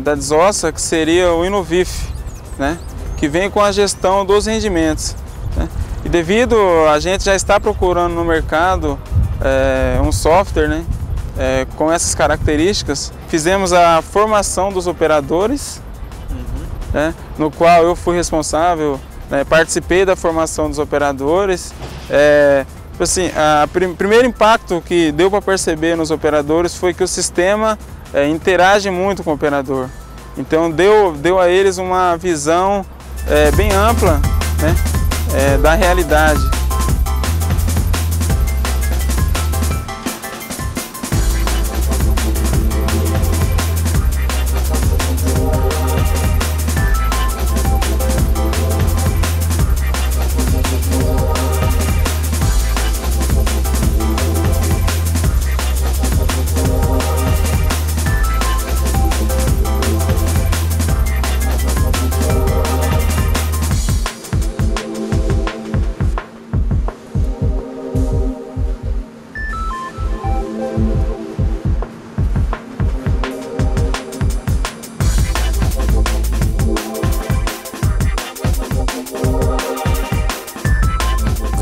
da desossa, que seria o Inovif, né? que vem com a gestão dos rendimentos. Né? E devido a gente já está procurando no mercado é, um software né? É, com essas características, fizemos a formação dos operadores, uhum. né? no qual eu fui responsável, né? participei da formação dos operadores. É, assim, o prim primeiro impacto que deu para perceber nos operadores foi que o sistema é, interage muito com o operador. Então deu, deu a eles uma visão é, bem ampla né, é, da realidade.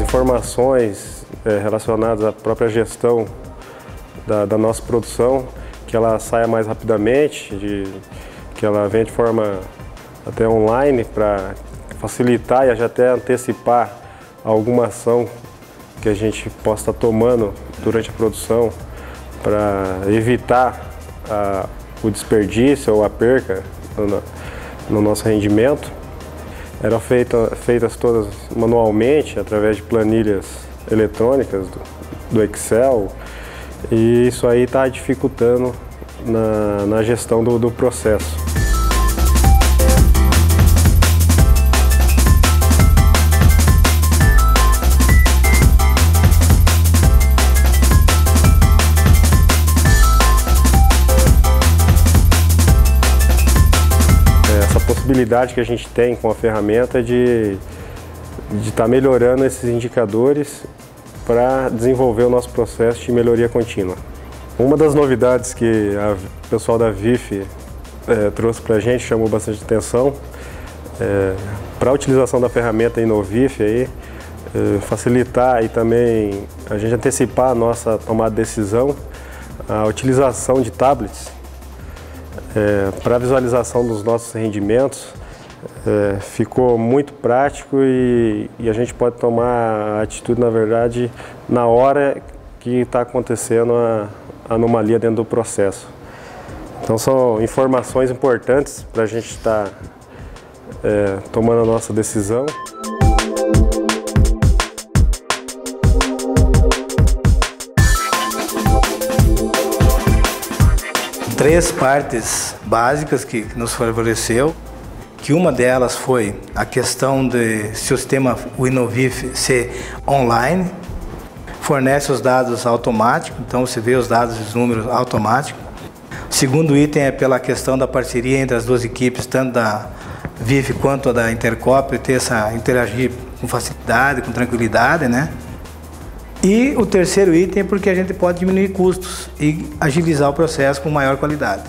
Informações é, relacionadas à própria gestão da, da, nossa produção, que ela saia mais rapidamente, de, que ela venha de forma até online para facilitar e até antecipar alguma ação que a gente possa estar tomando durante a produção para evitar a, o desperdício ou a perca no, no nosso rendimento eram feita, feitas todas manualmente, através de planilhas eletrônicas do, do Excel, e isso aí está dificultando na, na gestão do, do processo. Possibilidade que a gente tem com a ferramenta de estar tá melhorando esses indicadores para desenvolver o nosso processo de melhoria contínua. Uma das novidades que o pessoal da VIF é, trouxe para a gente, chamou bastante atenção, é, para a utilização da ferramenta Inovif, aí, é, facilitar e também a gente antecipar a nossa tomada de decisão, a utilização de tablets é, para visualização dos nossos rendimentos, é, ficou muito prático e, e, a gente pode tomar a atitude, na verdade, na hora que está acontecendo a, a anomalia dentro do processo. Então são informações importantes para a gente estar tá, é, tomando a nossa decisão. Três partes básicas que nos favoreceu, que uma delas foi a questão de se o sistema Winovif ser online, fornece os dados automáticos, então você vê os dados e os números automáticos. O segundo item é pela questão da parceria entre as duas equipes, tanto da VIF quanto da Intercop, ter essa interagir com facilidade, com tranquilidade, né? E o terceiro item é porque a gente pode diminuir custos e agilizar o processo com maior qualidade.